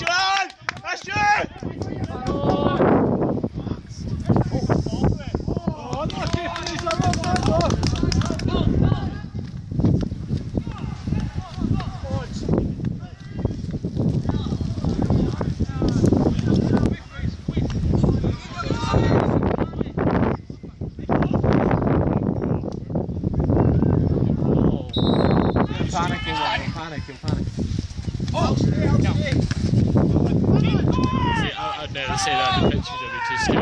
Lad. See, I'd never say that in the pictures. I'd be too scared,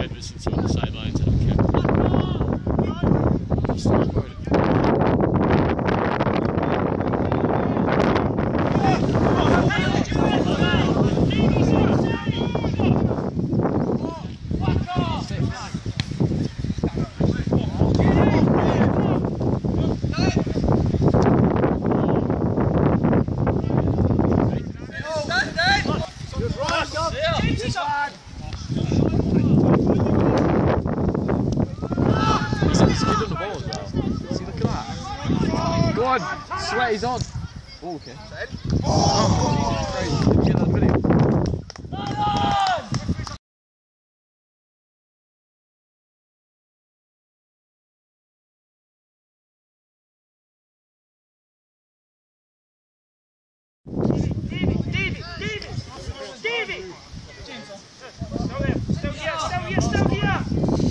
on, sweat, he's on. Oh, okay. Oh, Jesus Christ. Did you get that video? Good,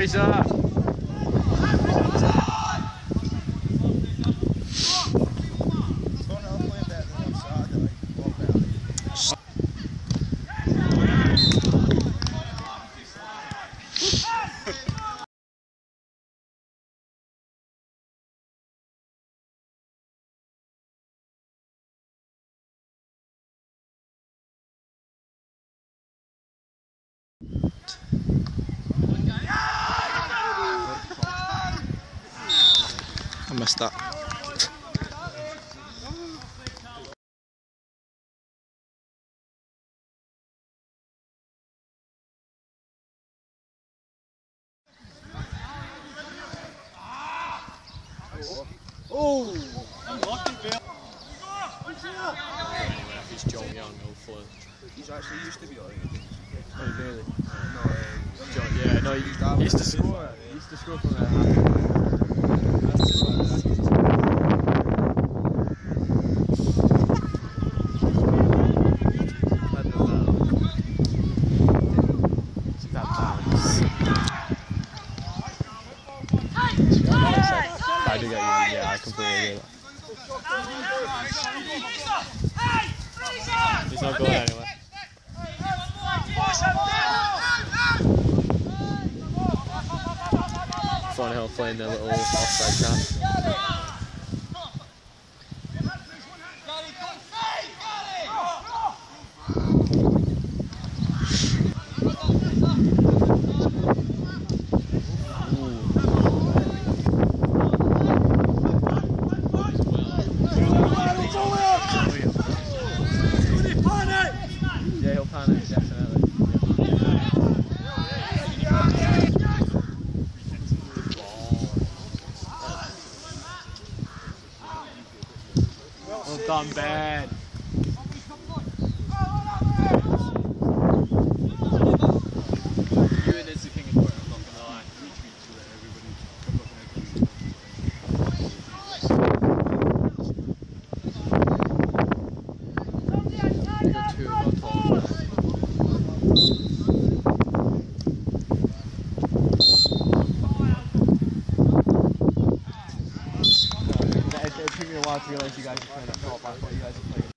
Fraser. Missed that. He's John Young, old flu. He's actually used to be like Oh, really? no, uh, John, yeah, no, he, he used to score. He used to score from there. He's not going anywhere. Thornhill playing their little offside trap. Well done, Ben. let you guys play that co-op. I thought you guys were playing.